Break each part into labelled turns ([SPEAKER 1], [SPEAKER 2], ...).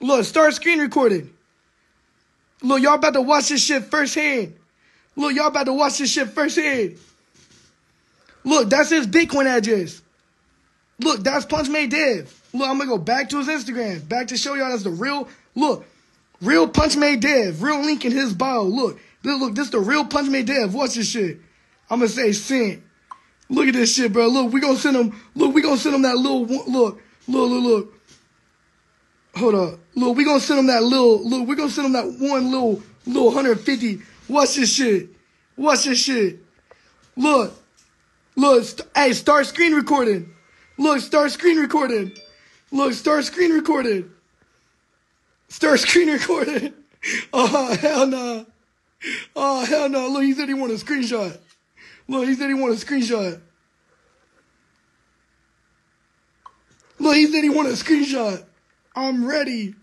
[SPEAKER 1] Look, start screen recording. Look, y'all about to watch this shit firsthand. Look, y'all about to watch this shit firsthand. Look, that's his Bitcoin address. Look, that's Punchmade Dev. Look, I'm gonna go back to his Instagram, back to show y'all that's the real. Look, real Punchmade Dev. Real link in his bio. Look, this, look, this the real Punchmade Dev. Watch this shit. I'm gonna say sent. Look at this shit, bro. Look, we gonna send him. Look, we gonna send him that little. Look, look, look, look. Hold up. Look, we gonna send him that little. Look, we gonna send him that one little, little 150. Watch this shit. Watch this shit. Look, look. St- hey, start screen recording. Look, start screen recording. Look, start screen recording. Start screen recording. Oh hell no. Oh hell no. Look, he said he want a screenshot. Look, he said he want a screenshot. Look, he said he want a screenshot. I'm ready.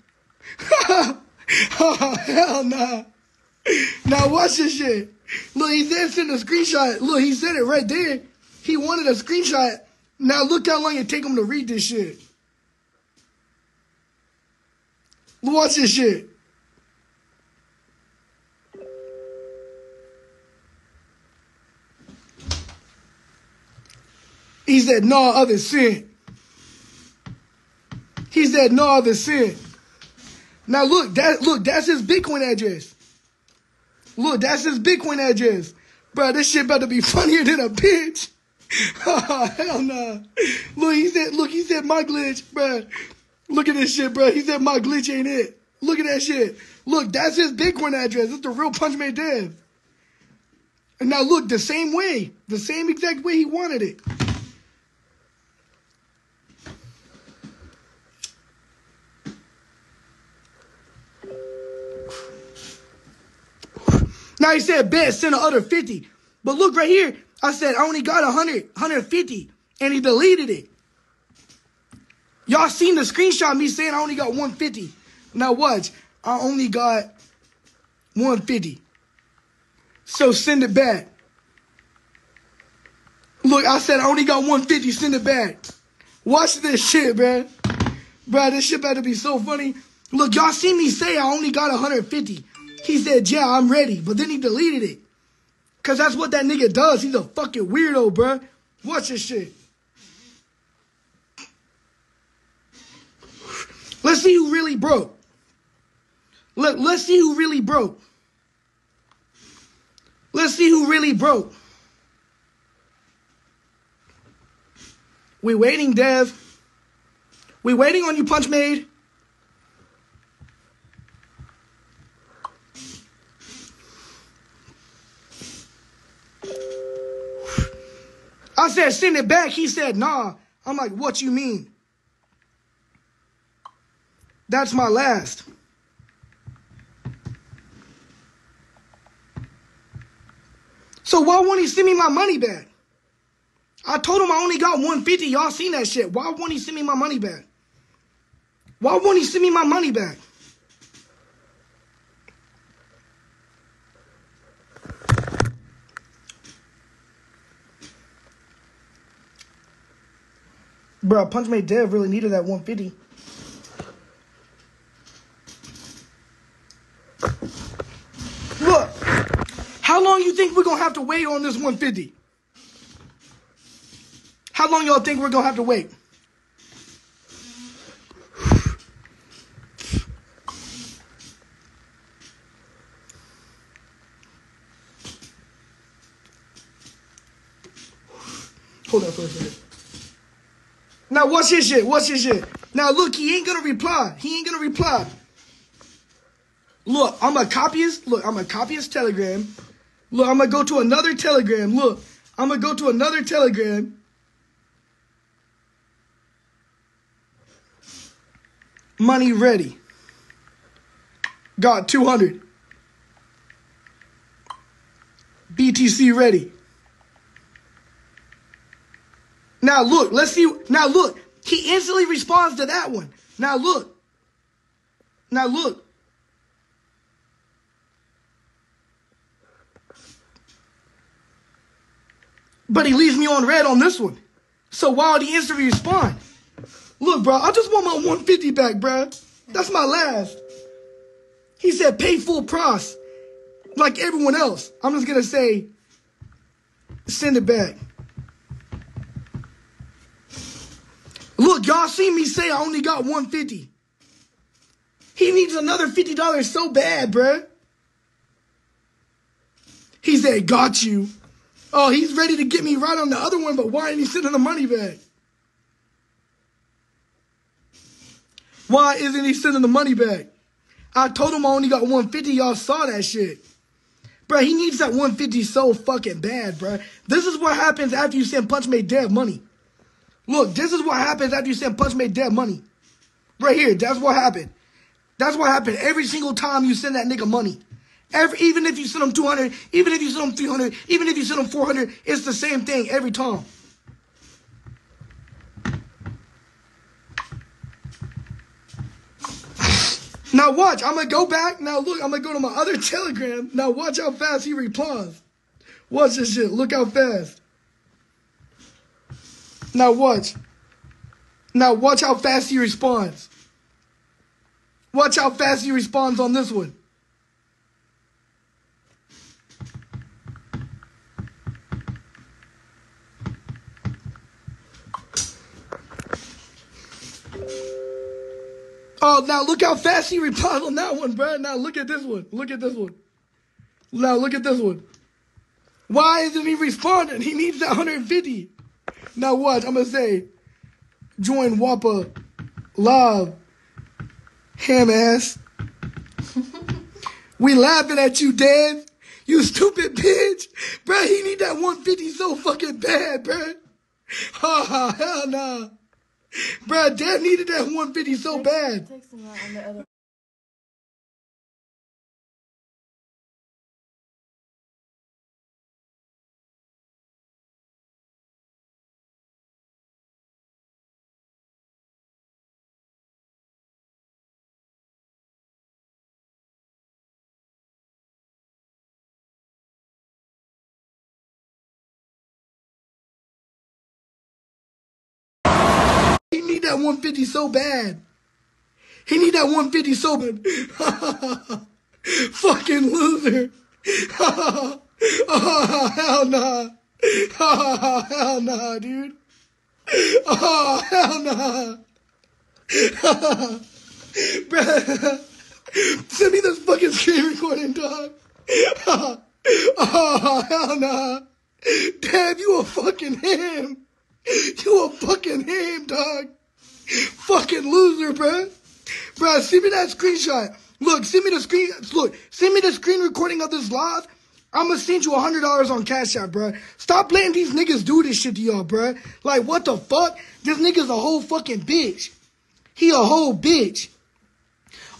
[SPEAKER 1] oh, hell nah. Now watch this shit. Look, he said send a screenshot. Look, he said it right there. He wanted a screenshot. Now look how long it take him to read this shit. Watch this shit. He said, no other sin. Said, no other sin. Now look, that look, that's his Bitcoin address. Look, that's his Bitcoin address. Bro, this shit about to be funnier than a bitch. oh, hell no. Nah. Look, he said, look, he said my glitch, bro. Look at this shit, bro. He said my glitch ain't it. Look at that shit. Look, that's his Bitcoin address. It's the real Punchmade Dev. And now look, the same way, the same exact way he wanted it. Now he said, bet, send the other 50. But look right here. I said, I only got 100, 150. And he deleted it. Y'all seen the screenshot me saying I only got 150. Now watch. I only got 150. So send it back. Look, I said I only got 150. Send it back. Watch this shit, man. Bro, this shit to be so funny. Look, y'all seen me say I only got 150. He said, yeah, I'm ready. But then he deleted it. Because that's what that nigga does. He's a fucking weirdo, bruh. Watch this shit. Let's see who really broke. Look, let's see who really broke. Let's see who really broke. We waiting, Dev. We waiting on you, Punchmade. I said, send it back. He said, nah. I'm like, what you mean? That's my last. So why won't he send me my money back? I told him I only got 150. Y'all seen that shit. Why won't he send me my money back? Why won't he send me my money back? Bro, Punchmade Dev really needed that 150. Look, how long you think we're gonna have to wait on this 150? How long y'all think we're gonna have to wait? Hold on for a second. Now watch this shit. Watch this shit. Now look, he ain't gonna reply. He ain't gonna reply. Look, I'm gonna copy his. Look, I'm gonna copy his telegram. Look, I'm gonna go to another telegram. Look, I'm gonna go to another telegram. Money ready. Got 200. BTC ready. Now look, let's see. Now look, he instantly responds to that one. Now look. Now look. But he leaves me on red on this one. So why would he instantly respond? Look, bro, I just want my 150 back, bro. That's my last. He said pay full price, like everyone else. I'm just gonna say, send it back. Look, y'all see me say I only got 150. He needs another $50 so bad, bruh. He said, got you. Oh, he's ready to get me right on the other one, but why ain't he sending the money back? Why isn't he sending the money back? I told him I only got 150. Y'all saw that shit. Bro, he needs that 150 so fucking bad, bro. This is what happens after you send Punchmade Dev money. Look, this is what happens after you send Punchmade Dev money. Right here, that's what happened. That's what happened every single time you send that nigga money. Every, even if you send him 200, even if you send him 300, even if you send him 400, it's the same thing every time. Now watch, I'm gonna go back. Now look, I'm gonna go to my other telegram. Now watch how fast he replies. Watch this shit. Look how fast. Now watch. Now watch how fast he responds. Watch how fast he responds on this one. Oh, now look how fast he replied on that one, bro. Now look at this one. Look at this one. Now look at this one. Why isn't he responding? He needs that 150. Now watch. I'm gonna say, join Wappa love, ham ass. we laughing at you, Dad. You stupid bitch. Bro, he need that 150 so fucking bad, bro. Ha ha, hell nah. Bro, Dad needed that 150 so bad. That 150 so bad. He need that 150 so bad. Fucking loser. oh, hell nah. Oh, hell nah, dude. Oh, hell nah. Send me this fucking screen recording, dog. oh, hell nah. Damn, you a fucking ham. You a fucking ham, dog. Fucking loser, bruh. Bruh, send me that screenshot. Look, send me the screen. Look, send me the screen recording of this live. I'm gonna send you hundred dollars on Cash App, bruh. Stop letting these niggas do this shit to y'all, bruh. Like, what the fuck? This nigga's a whole fucking bitch. He a whole bitch.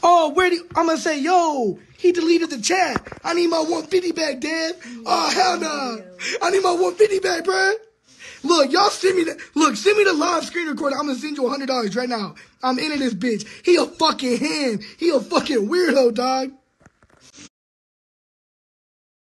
[SPEAKER 1] Oh, where do I'm gonna say, yo, he deleted the chat. I need my 150 back, Dad. Oh, hell no. Nah. I need my 150 back, bruh. Look, y'all send me the look, send me the live screen recording. I'm gonna send you hundred dollars right now. I'm into this bitch. He a fucking hand. He a fucking weirdo, dog.